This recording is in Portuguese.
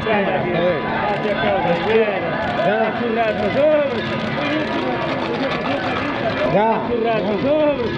da Câmara. É. Já. Churrado nos ombros. Já. Churrado nos.